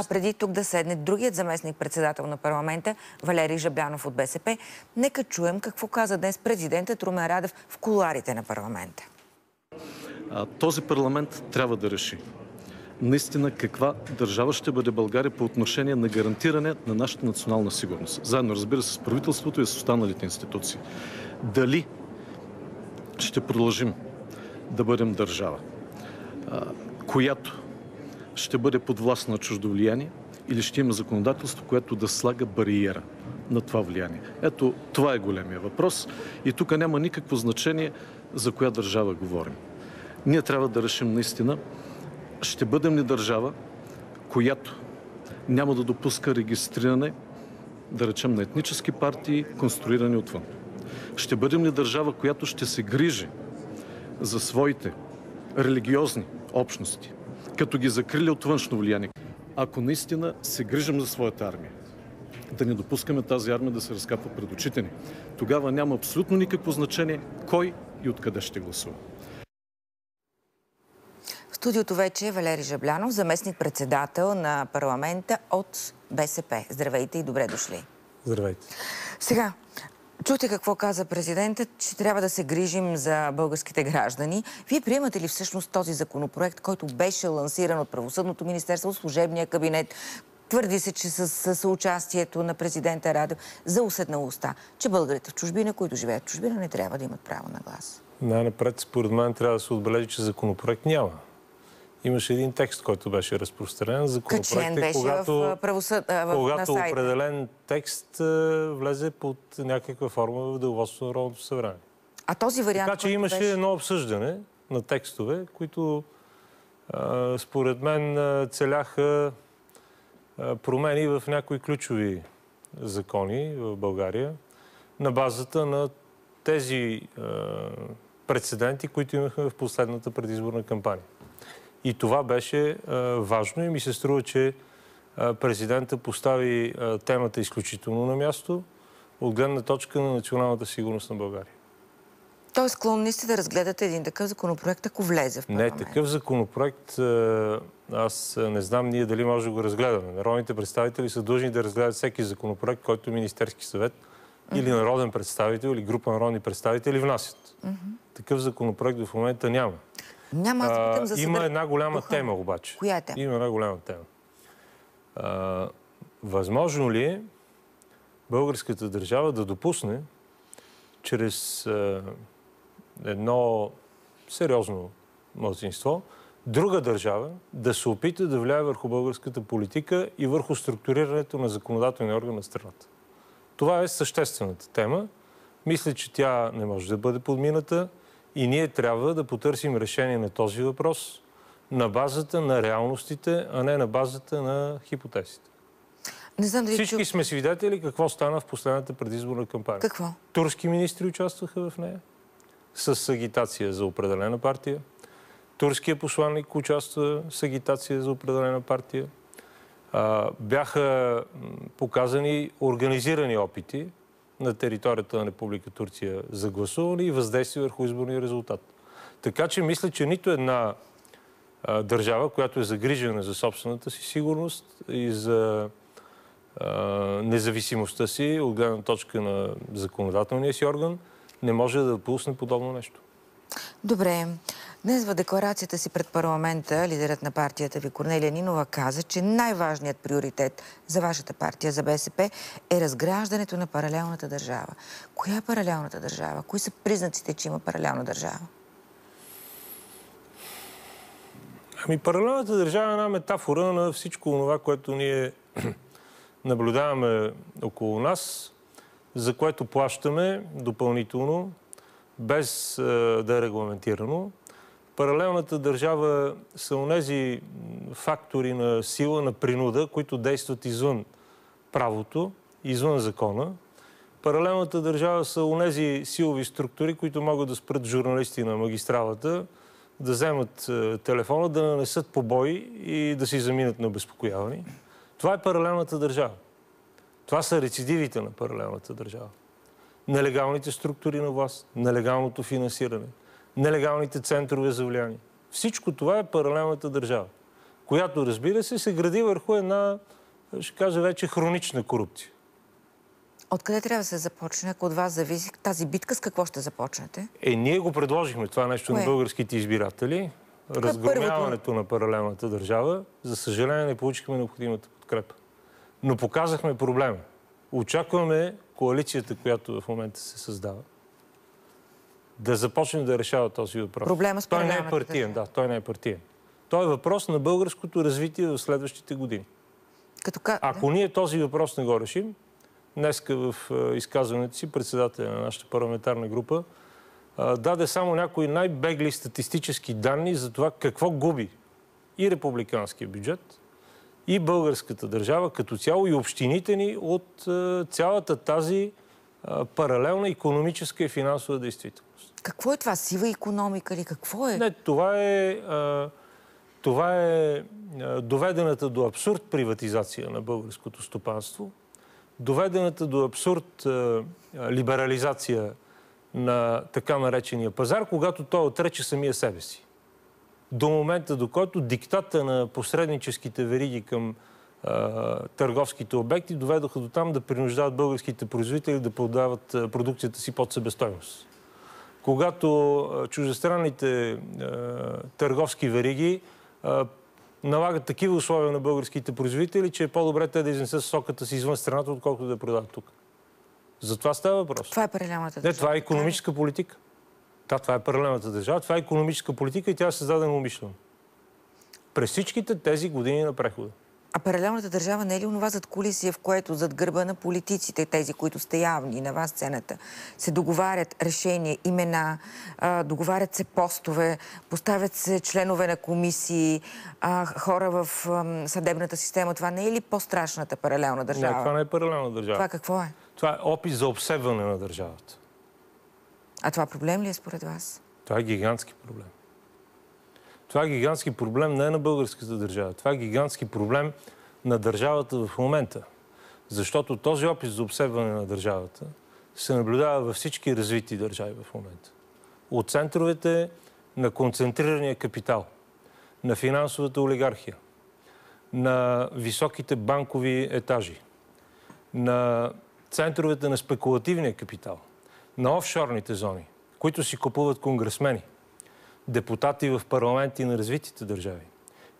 А преди тук да седне другият заместник председател на парламента, Валерий Жаблянов от БСП, нека чуем какво каза днес президентът Румен Радев в коларите на парламента. Този парламент трябва да реши наистина каква държава ще бъде България по отношение на гарантиране на нашата национална сигурност. Заедно, разбира се, с правителството и с останалите институции. Дали ще продължим да бъдем държава, която ще бъде под власт на чуждо влияние или ще има законодателство, което да слага бариера на това влияние. Ето, това е големия въпрос и тук няма никакво значение за коя държава говорим. Ние трябва да решим наистина, ще бъдем ли държава, която няма да допуска регистриране, да речем, на етнически партии, конструирани отвън. Ще бъдем ли държава, която ще се грижи за своите религиозни общности, като ги закрили от външно влияние. Ако наистина се грижим за своята армия, да не допускаме тази армия да се разкапва пред очите ни, тогава няма абсолютно никакво значение кой и откъде ще гласува. В студиото вече е Валери Жаблянов, заместник-председател на парламента от БСП. Здравейте и добре дошли. Здравейте. Сега, Чухте какво каза президентът, че трябва да се грижим за българските граждани. Вие приемате ли всъщност този законопроект, който беше лансиран от Правосъдното министерство, служебния кабинет, Твърди се, че с, съучастието на президента Радев за уседналостта, че българите в чужбина, които живеят в чужбина, не трябва да имат право на глас. Най-напред, според мен, трябва да се отбележи, че законопроект няма имаше един текст, който беше разпространен. Законопроект беше когато, в правосъд... в, когато определен текст влезе под някаква форма в деловодството на Народното събрание. А този вариант... Така че имаше беше... едно обсъждане на текстове, които а, според мен целяха а, промени в някои ключови закони в България на базата на тези прецеденти, които имахме в последната предизборна кампания. И това беше а, важно и ми се струва, че а, президента постави а, темата изключително на място от гледна точка на националната сигурност на България. Тоест склонни сте да разгледате един такъв законопроект, ако влезе в парламент? Не, такъв законопроект аз не знам ние дали може да го разгледаме. Народните представители са длъжни да разгледат всеки законопроект, който Министерски съвет или народен представител, или група народни представители внасят. Такъв законопроект в момента няма. Няма, аз питам за Има една голяма духа. тема обаче. Коя е тема? Има една голяма тема. А, възможно ли е българската държава да допусне чрез а, едно сериозно мълцинство друга държава да се опита да влияе върху българската политика и върху структурирането на законодателния орган на страната. Това е съществената тема. Мисля, че тя не може да бъде подмината. И ние трябва да потърсим решение на този въпрос на базата на реалностите, а не на базата на хипотезите. Не знам дали Всички чу... сме свидетели какво стана в последната предизборна кампания. Какво? Турски министри участваха в нея с агитация за определена партия. Турският посланник участва с агитация за определена партия. А, бяха показани организирани опити на територията на Република Турция за гласуване и въздействие върху изборния резултат. Така че мисля, че нито една държава, която е загрижена за собствената си сигурност и за независимостта си от гледна точка на законодателния си орган, не може да допусне подобно нещо. Добре. Днес в декларацията си пред парламента лидерът на партията ви Корнелия Нинова каза, че най-важният приоритет за вашата партия, за БСП, е разграждането на паралелната държава. Коя е паралелната държава? Кои са признаците, че има паралелна държава? Ами паралелната държава е една метафора на всичко това, което ние наблюдаваме около нас, за което плащаме допълнително, без да е регламентирано паралелната държава са онези фактори на сила, на принуда, които действат извън правото, извън закона. Паралелната държава са онези силови структури, които могат да спрат журналисти на магистралата, да вземат е, телефона, да нанесат побои и да си заминат на обезпокоявани. Това е паралелната държава. Това са рецидивите на паралелната държава. Нелегалните структури на власт, нелегалното финансиране – нелегалните центрове за влияние. Всичко това е паралелната държава, която, разбира се, се гради върху една, ще кажа вече, хронична корупция. Откъде трябва да се започне? Ако от вас зависи тази битка, с какво ще започнете? Е, ние го предложихме това нещо Кое? на българските избиратели. е Разгромяването на паралелната държава. За съжаление не получихме необходимата подкрепа. Но показахме проблема. Очакваме коалицията, която в момента се създава, да започне да решава този въпрос. Проблема с той не е партиен, да, той не е партиен. Той е въпрос на българското развитие в следващите години. Като ка... Ако ние този въпрос не го решим, днеска в изказването си председателя на нашата парламентарна група даде само някои най-бегли статистически данни за това какво губи и републиканския бюджет, и българската държава като цяло, и общините ни от цялата тази паралелна економическа и финансова действителност. Какво е това? Сива економика ли? Какво е? Не, това е, а, това е доведената до абсурд приватизация на българското стопанство, доведената до абсурд а, либерализация на така наречения пазар, когато той отрече самия себе си. До момента, до който диктата на посредническите вериги към а, търговските обекти доведоха до там да принуждават българските производители да продават продукцията си под себестойност когато а, търговски вериги налагат такива условия на българските производители, че е по-добре те да изнесат соката си извън страната, отколкото да я продават тук. За това става въпрос. Това е паралелната Не, държава. това е економическа политика. Да, това е паралелната държава. Това е економическа политика и тя е създадена умишлено. През всичките тези години на прехода. А паралелната държава не е ли онова зад колисия, в което зад гърба на политиците, тези, които сте явни на вас сцената, се договарят решения, имена, договарят се постове, поставят се членове на комисии, хора в съдебната система. Това не е ли по-страшната паралелна Не, държава? това не е паралелна държава. това какво е? Това е опит за обсебване на държавата. А това проблем ли е според вас? Това е гигантски проблем. Това е гигантски проблем не на българската държава. Това е гигантски проблем на държавата в момента. Защото този опит за обсебване на държавата се наблюдава във всички развити държави в момента. От центровете на концентрирания капитал, на финансовата олигархия, на високите банкови етажи, на центровете на спекулативния капитал, на офшорните зони, които си купуват конгресмени, депутати в парламенти на развитите държави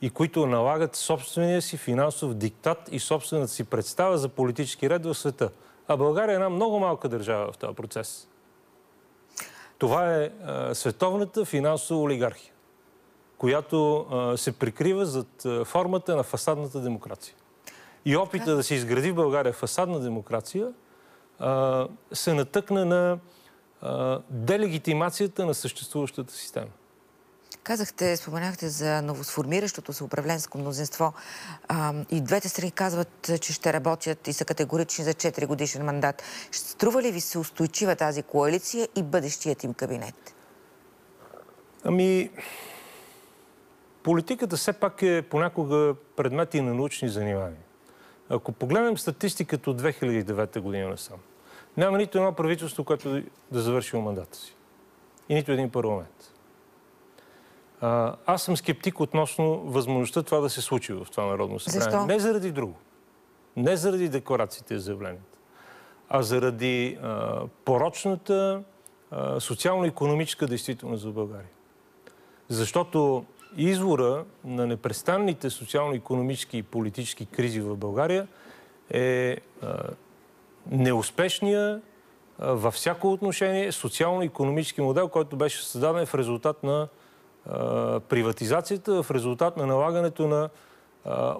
и които налагат собствения си финансов диктат и собствената си представа за политически ред в света. А България е една много малка държава в този процес. Това е а, световната финансова олигархия, която а, се прикрива зад а, формата на фасадната демокрация. И опита да се изгради в България фасадна демокрация се натъкна на делегитимацията на съществуващата система. Казахте, споменахте за новосформиращото се управленско мнозинство. И двете страни казват, че ще работят и са категорични за 4 годишен мандат. Ще струва ли ви се устойчива тази коалиция и бъдещият им кабинет? Ами, политиката все пак е понякога предмет и на научни занимания. Ако погледнем статистиката от 2009 година насам, няма нито едно правителство, което да завърши мандата си. И нито един парламент. А, аз съм скептик относно възможността това да се случи в това народно събрание. Защо? Не заради друго. Не заради декларациите и заявленията, а заради а, порочната социално-економическа действителност в България. Защото извора на непрестанните социално-економически и политически кризи в България е неуспешния във всяко отношение социално-економически модел, който беше създаден в резултат на приватизацията, в резултат на налагането на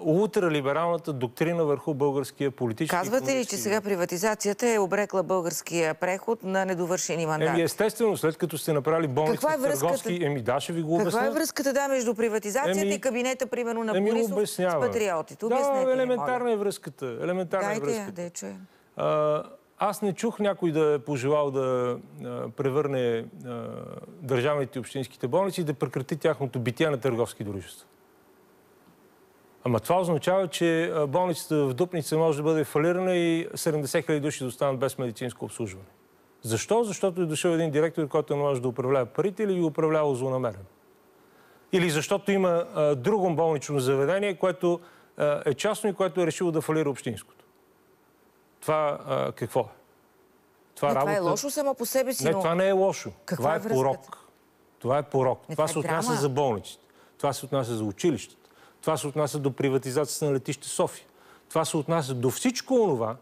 ултралибералната доктрина върху българския политически Казвате ли, че сега приватизацията е обрекла българския преход на недовършени мандати? Еми естествено, след като сте направили болници Каква е връзката? търговски, еми да, ще ви го обясня. Каква е връзката, да, между приватизацията Еми- и кабинета, примерно, на Еми, Борисов обяснява. с патриотите? Да, Обяснете ми, елементарна е връзката. Елементарна е Дайте я връзката. да я чуем. Аз не чух някой да е пожелал да превърне държавните и общинските болници и да прекрати тяхното битие на търговски дружества. Ама това означава, че болницата в Дупница може да бъде фалирана и 70 000 души да останат без медицинско обслужване. Защо? Защото е дошъл един директор, който не може да управлява парите или ги управлява злонамерено. Или защото има друго болнично заведение, което е частно и което е решило да фалира общинското. Това а, какво е? Това, не, това е лошо само по себе си, Не, но... това не е лошо. Каква това е е, връзката? порок. Това е порок. Не, това това се е отнася драма. за болниците. Това се отнася за училищата. Това се отнася до приватизацията на летище София. Това се отнася до всичко онова,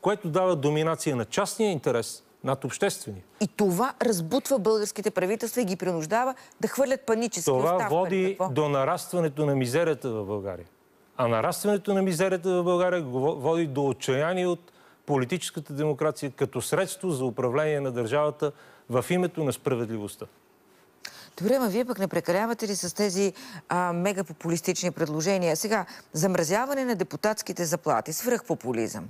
което дава доминация на частния интерес над обществения. И това разбутва българските правителства и ги принуждава да хвърлят панически Това оставка. води Какво? до нарастването на мизерията в България. А нарастването на мизерията в България води до отчаяние от политическата демокрация като средство за управление на държавата в името на справедливостта. Добре, ма вие пък не прекалявате ли с тези а, мегапопулистични предложения? Сега, замразяване на депутатските заплати, свръхпопулизъм,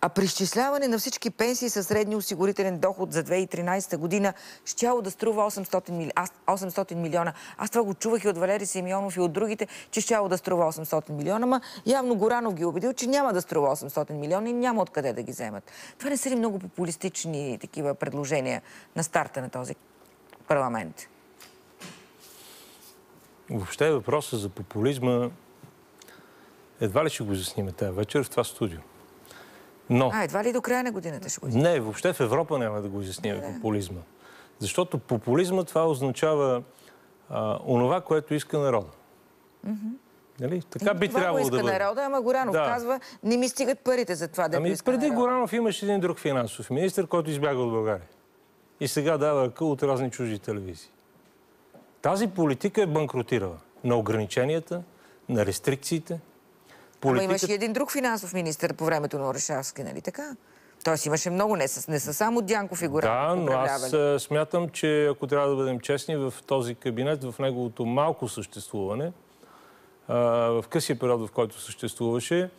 а преизчисляване на всички пенсии със средния осигурителен доход за 2013 година щяло да струва 800, мили... аз- 800 милиона. Аз това го чувах и от Валери Симеонов и от другите, че щяло да струва 800 милиона, ма явно Горанов ги е убедил, че няма да струва 800 милиона и няма откъде да ги вземат. Това не са ли много популистични такива предложения на старта на този парламент? Въобще въпроса за популизма едва ли ще го изясниме тази вечер в това студио. Но А, едва ли до края на годината ще го не, въобще в Европа няма да го изясним популизма. Защото популизма това означава а, онова, което иска народа. Нали? Така би това трябвало иска да бъде. народа, ама Горанов Да. казва, не ми стигат парите за това да Ами иска преди народа. Горанов имаше един друг финансов министр, който избяга от България. И сега дава акъл от разни чужди телевизии. Тази политика е банкротирала на ограниченията, на рестрикциите. Ама имаше и един друг финансов министр по времето на Орешарски, нали така? Тоест имаше много, не са, не са само Дянков и Горанов Да, но аз смятам, че ако трябва да бъдем честни, в този кабинет, в неговото малко съществуване, в късия период, в който съществуваше,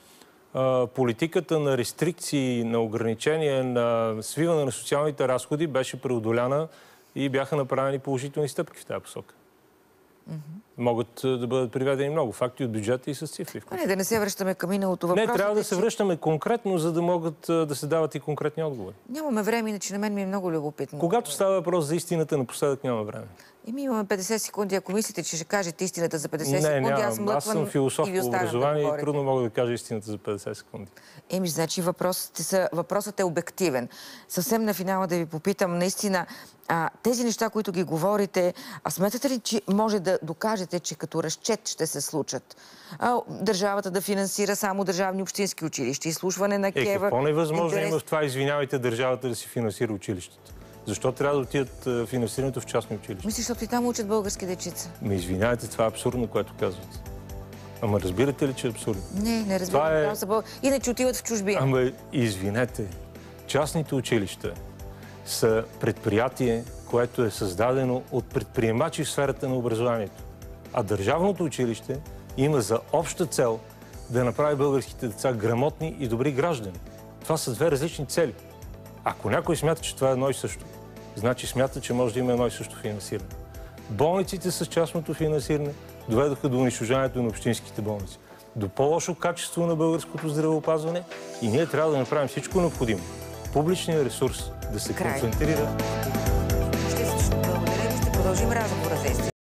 политиката на рестрикции, на ограничения, на свиване на социалните разходи беше преодоляна и бяха направени положителни стъпки в тази посока. Могат а, да бъдат приведени много факти от бюджета и с цифри. А не, да не се връщаме към миналото. Не, Въпросът трябва е, да се че връщаме конкретно, за да могат да се дават и конкретни отговори. Нямаме време, иначе на мен ми е много любопитно. Когато става въпрос за истината, напоследък няма време. Еми имаме 50 секунди. Ако мислите, че ще кажете истината за 50 Не, секунди, нямам. аз Аз, млъквам съм философ по образование да и трудно мога да кажа истината за 50 секунди. Еми, значи въпросът, са, въпросът е обективен. Съвсем на финала да ви попитам, наистина, а, тези неща, които ги говорите, а смятате ли, че може да докажете, че като разчет ще се случат? А, държавата да финансира само държавни общински училища, изслушване на Е, КЕВА... какво невъзможно интерес- има в това, извинявайте, държавата да си финансира училищата? Защо трябва да отидат е, финансирането в частни училища? Мислиш, защото и там учат български дечица? Ме извинявайте, това е абсурдно, което казвате. Ама разбирате ли, че е абсурдно? Не, не разбирам. Е- Там са бъл... Иначе отиват в чужбина. Ама извинете, частните училища са предприятие, което е създадено от предприемачи в сферата на образованието. А държавното училище има за обща цел да направи българските деца грамотни и добри граждани. Това са две различни цели. Ако някой смята, че това е едно и също, значи смята, че може да има едно и също финансиране. Болниците с частното финансиране доведоха до унищожаването на общинските болници, до по-лошо качество на българското здравеопазване и ние трябва да направим всичко необходимо. Публичният ресурс да се Край. концентрира Ще, ще, благодаря ви, ще продължим разговора за.